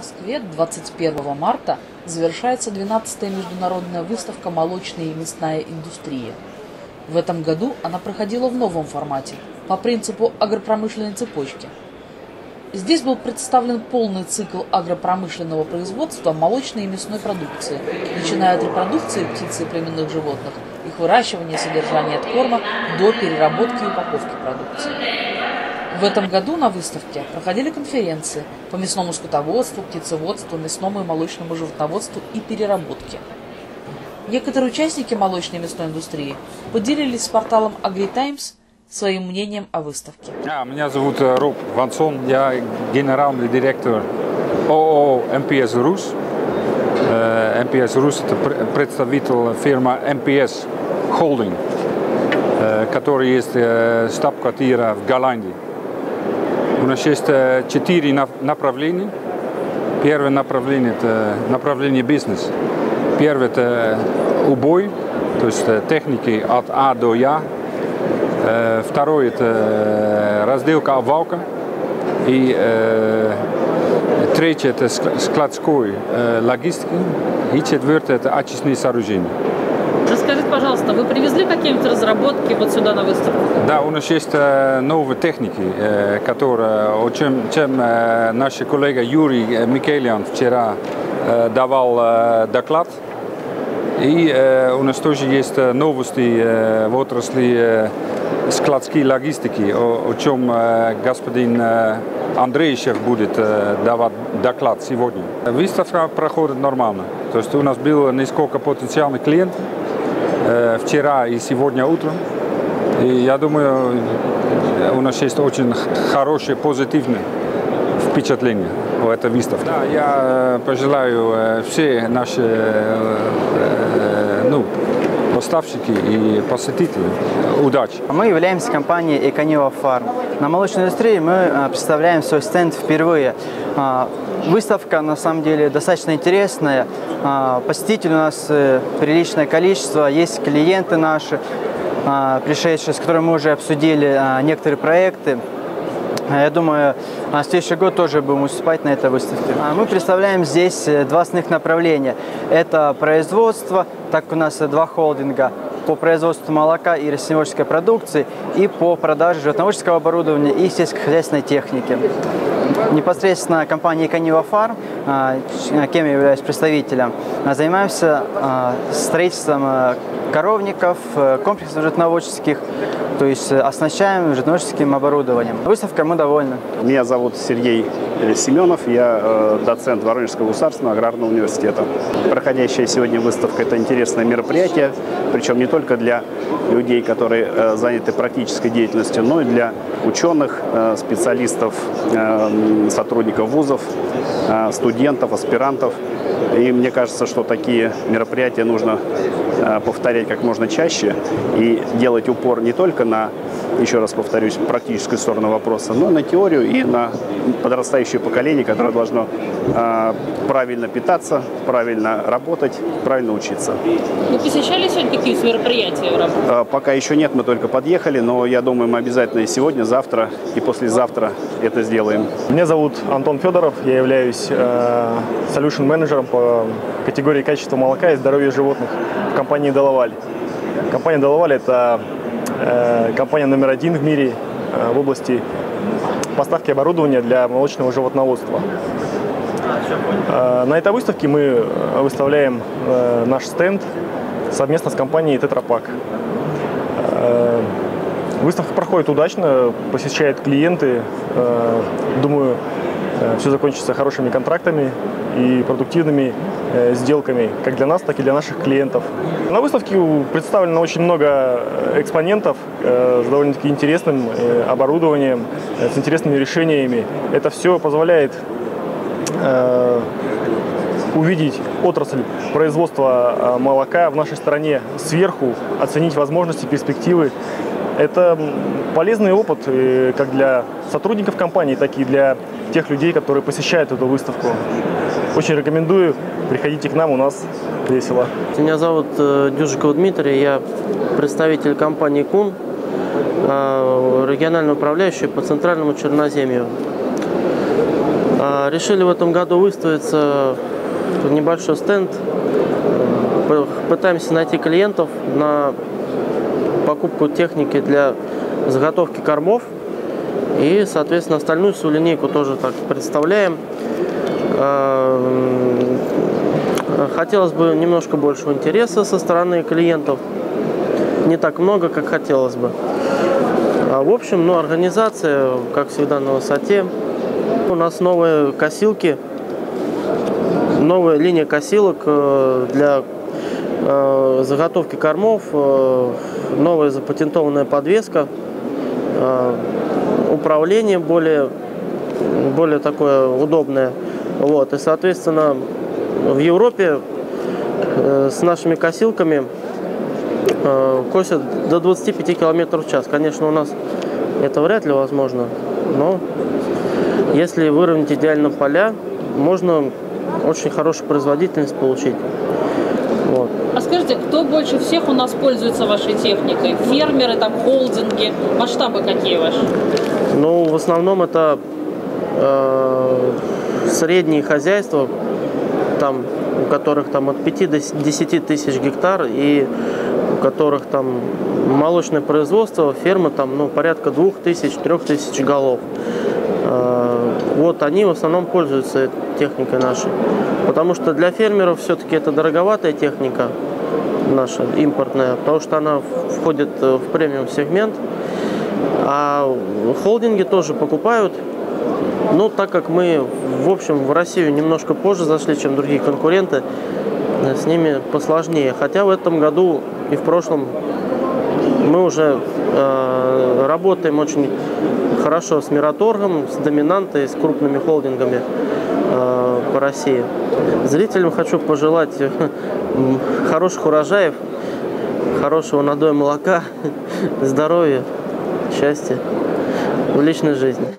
Москве 21 марта завершается 12-я международная выставка «Молочная и мясная индустрия». В этом году она проходила в новом формате, по принципу агропромышленной цепочки. Здесь был представлен полный цикл агропромышленного производства молочной и мясной продукции, начиная от репродукции птицы и племенных животных, их выращивания, содержания от корма до переработки и упаковки продукции. В этом году на выставке проходили конференции по мясному скотоводству, птицеводству, мясному и молочному животноводству и переработке. Некоторые участники молочной и мясной индустрии поделились с порталом AgriTimes своим мнением о выставке. Ja, меня зовут э, Роб Вансон, я генеральный директор ООО МПС РУС. Э, МПС РУС это представитель фирмы МПС Холдинг, э, который есть штаб-квартира в Голландии. У нас есть четыре направления. Первое направление – это направление бизнес. Первое – это убой, то есть техники от А до Я. Второе – это разделка обвалка. И третье – это складской логистика. И четвертое – это очистные сооружения. Расскажите, пожалуйста, вы привезли какие-нибудь разработки вот сюда на выставку? Да, у нас есть новые техники, которые, чем, чем наш коллега Юрий Микелиан вчера давал доклад. И у нас тоже есть новости в отрасли складской логистики, о, о чем господин Андреевич будет давать доклад сегодня. Выставка проходит нормально. То есть у нас было несколько потенциальных клиентов вчера и сегодня утром. И я думаю, у нас есть очень хорошее, позитивное впечатление о этой выставке. Да, я пожелаю все наши ну, поставщики и посетители удачи. Мы являемся компанией Эконива Фарм. На молочной индустрии мы представляем свой стенд впервые. Выставка на самом деле достаточно интересная. Посетителей у нас э, приличное количество, есть клиенты наши, пришедшие, с которыми мы уже обсудили некоторые проекты. Я думаю, на следующий год тоже будем выступать на этой выставке. Мы представляем здесь э, два основных направления. Это производство, так как у нас два холдинга по производству молока и растениеводческой продукции и по продаже животноводческого оборудования и сельскохозяйственной техники. Непосредственно компания Канива Фарм, кем я являюсь представителем, занимаемся строительством коровников, комплексов животноводческих, то есть оснащаем животноводческим оборудованием. Выставка мы довольны. Меня зовут Сергей Семенов, я доцент Воронежского государственного аграрного университета. Проходящая сегодня выставка – это интересное мероприятие, причем не только для людей, которые заняты практической деятельностью, но и для ученых, специалистов, сотрудников вузов, студентов, аспирантов. И мне кажется, что такие мероприятия нужно повторять как можно чаще и делать упор не только на, еще раз повторюсь, практическую сторону вопроса, но и на теорию и на подрастающее поколение, которое должно правильно питаться, правильно работать, правильно учиться. Вы посещали сегодня какие-то мероприятия в рамках? Пока еще нет, мы только подъехали, но я думаю, мы обязательно и сегодня, завтра и послезавтра это сделаем. Меня зовут Антон Федоров, я являюсь э, solution менеджером по категории качества молока и здоровья животных в компании Делаваль. Компания Делаваль это э, компания номер один в мире э, в области поставки оборудования для молочного животноводства. Э, на этой выставке мы выставляем наш стенд совместно с компанией Тетрапак. Выставка проходит удачно, посещают клиенты. Думаю, все закончится хорошими контрактами и продуктивными э, сделками, как для нас, так и для наших клиентов. На выставке представлено очень много экспонентов э, с довольно-таки интересным э, оборудованием, э, с интересными решениями. Это все позволяет э, увидеть отрасль производства молока в нашей стране сверху, оценить возможности, перспективы. Это полезный опыт как для сотрудников компании, так и для тех людей, которые посещают эту выставку. Очень рекомендую, приходите к нам, у нас весело. Меня зовут Дюжиков Дмитрий, я представитель компании КУН, региональный управляющий по Центральному Черноземью. А, Решили в этом году выставиться в небольшой стенд. Э, Пытаемся найти клиентов на покупку техники для заготовки кормов. И, соответственно, остальную всю линейку тоже так представляем. А, м, Хотелось бы немножко больше интереса со стороны клиентов. Не так много, как хотелось бы. А в общем, ну, организация, как всегда, на высоте. У нас новые косилки, новая линия косилок э, для э, заготовки кормов, э, новая запатентованная подвеска, управление более, более такое удобное. Вот. И, соответственно, в Европе э, с нашими косилками э, косят до 25 км в час. Конечно, у нас это вряд ли возможно, но если выровнять идеально поля, можно очень хорошую производительность получить. Вот. А скажите, кто больше всех у нас пользуется вашей техникой? Фермеры, там, холдинги? Масштабы какие ваши? Ну, в основном это э, средние хозяйства, там, у которых там от 5 до 10 тысяч гектар и у которых там молочное производство, фермы там, ну, порядка 2 тысяч, 3 тысяч голов. Э, Вот они в основном пользуются техникой нашей. Потому что для фермеров все-таки это дороговатая техника наша, импортная, потому что она входит э, в премиум сегмент. А холдинги тоже покупают. Но так как мы, в общем, в Россию немножко позже зашли, чем другие конкуренты, с ними посложнее. Хотя в этом году и в прошлом мы уже э, работаем очень хорошо с Мираторгом, с Доминантой, с крупными холдингами э, по России. Зрителям хочу пожелать э, хороших урожаев, хорошего надоя молока, здоровья, счастья в личной жизни.